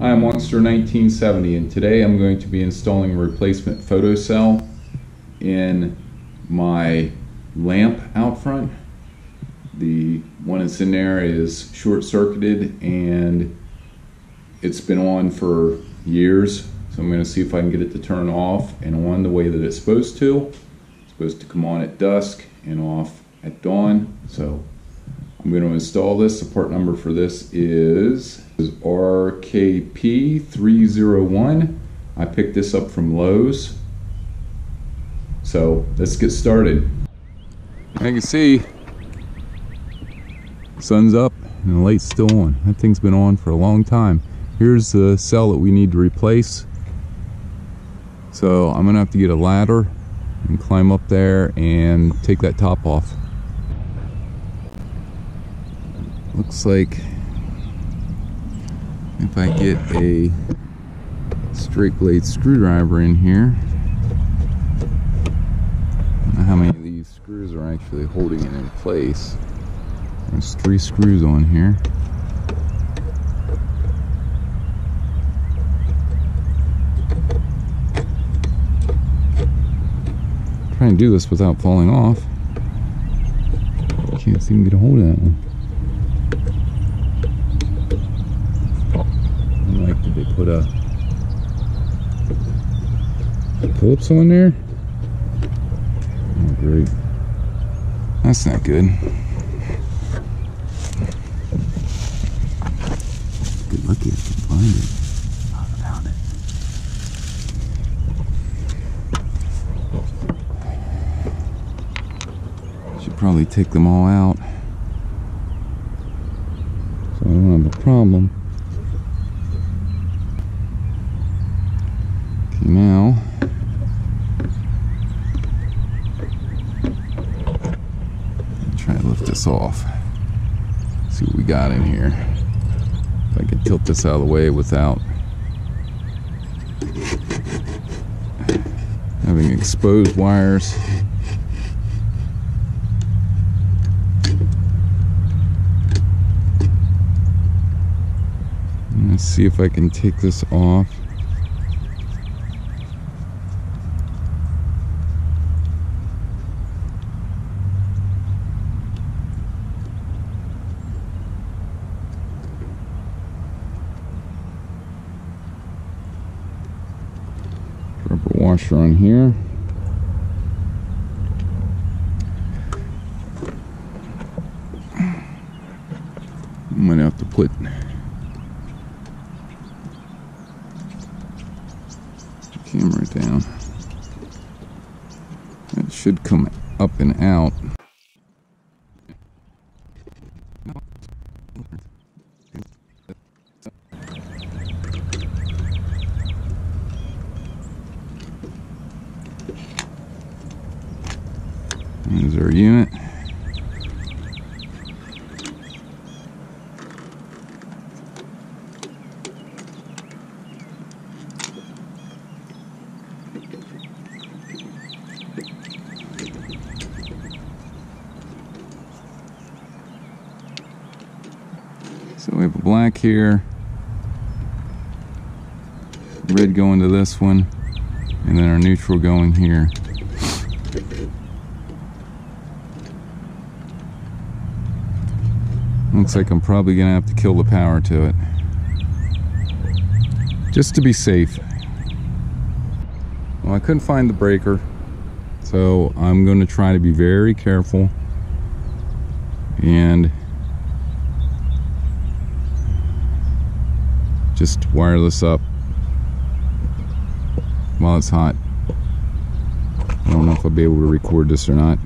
Hi, I'm Wonkster1970 and today I'm going to be installing a replacement photocell in my lamp out front. The one that's in there is short-circuited and it's been on for years so I'm going to see if I can get it to turn off and on the way that it's supposed to. It's supposed to come on at dusk and off at dawn so I'm going to install this. The number for this is, is RKP301. I picked this up from Lowe's. So let's get started. I can see sun's up and the light's still on. That thing's been on for a long time. Here's the cell that we need to replace. So I'm gonna have to get a ladder and climb up there and take that top off. Looks like if I get a straight blade screwdriver in here. How many of these screws are actually holding it in place. There's three screws on here. Try and do this without falling off. Can't seem to get a hold of that one put a Phillips on there. Oh, great. That's not good. Good lucky I can find it. I found it. Should probably take them all out. So I don't have a problem. now try to lift this off. See what we got in here. If I can tilt this out of the way without having exposed wires. Let's see if I can take this off washer on here. I'm gonna have to put the camera down. It should come up and out. There's our unit. So we have a black here, red going to this one, and then our neutral going here. Looks like I'm probably gonna have to kill the power to it. Just to be safe. Well, I couldn't find the breaker, so I'm gonna try to be very careful and just wire this up while it's hot. I don't know if I'll be able to record this or not.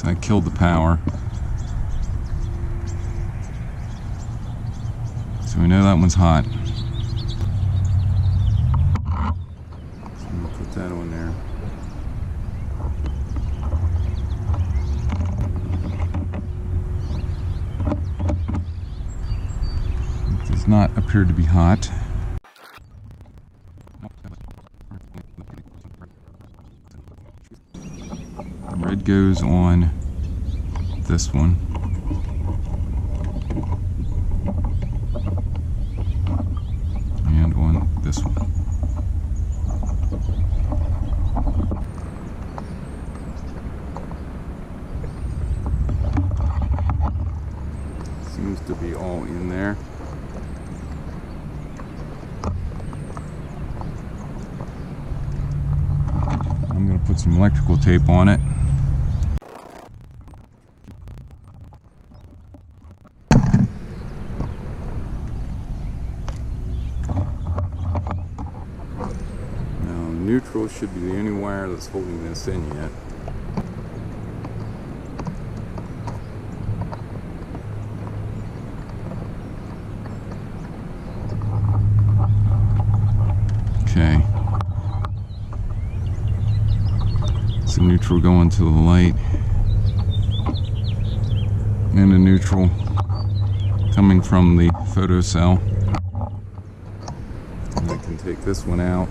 So I killed the power. So we know that one's hot. So I'm gonna put that on there. It does not appear to be hot. Goes on this one. And on this one. Seems to be all in there. I'm going to put some electrical tape on it. Now, neutral should be the only wire that's holding this in yet. Okay. Some neutral going to the light. And a neutral coming from the photocell. And I can take this one out.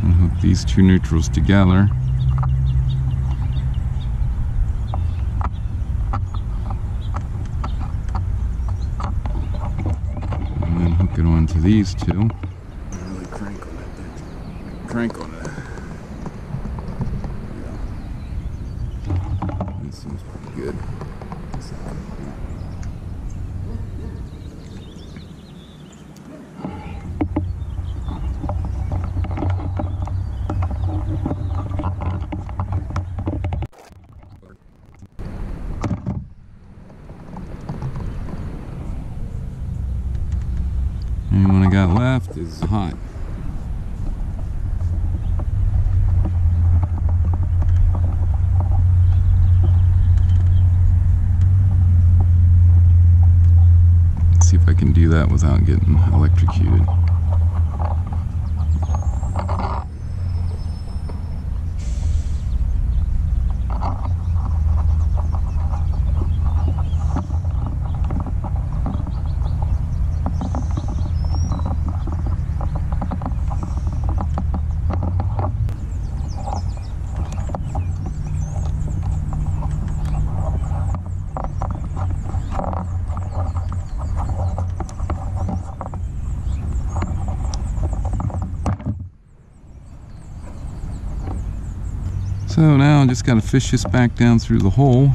And hook these two neutrals together. And then hook it onto these two. Really crank on that. Crank on it. Yeah. This seems pretty good. And what I got left is hot. See if I can do that without getting electrocuted. So now I just got to fish this back down through the hole.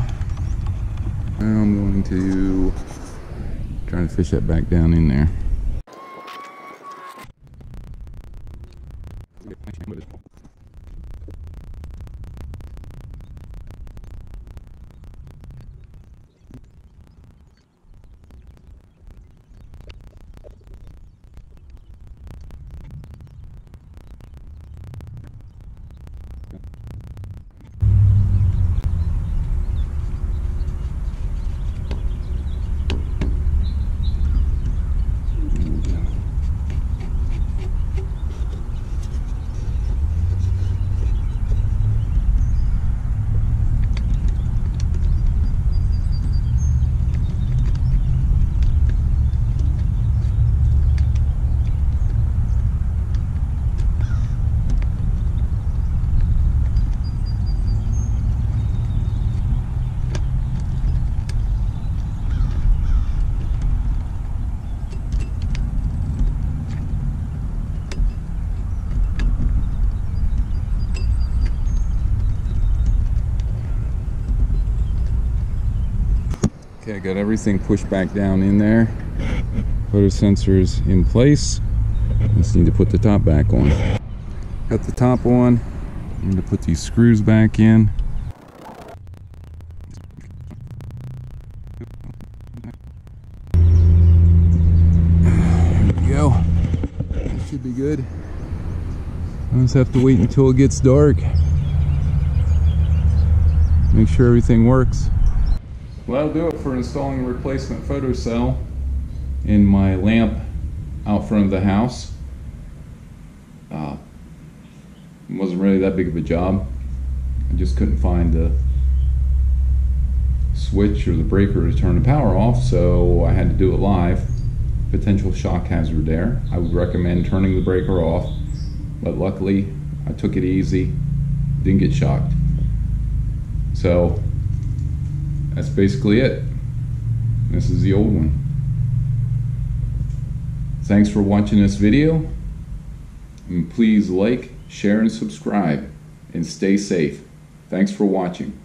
I'm going to try to fish that back down in there. Okay, got everything pushed back down in there. Photo sensors in place. Just need to put the top back on. Got the top on. I'm to put these screws back in. There we go. That should be good. I just have to wait until it gets dark. Make sure everything works. Well, that'll do it for installing a replacement photocell in my lamp out front of the house. Uh, it wasn't really that big of a job. I just couldn't find the switch or the breaker to turn the power off, so I had to do it live. Potential shock hazard there. I would recommend turning the breaker off, but luckily I took it easy, didn't get shocked. So that's basically it. This is the old one. Thanks for watching this video. And please like, share, and subscribe. And stay safe. Thanks for watching.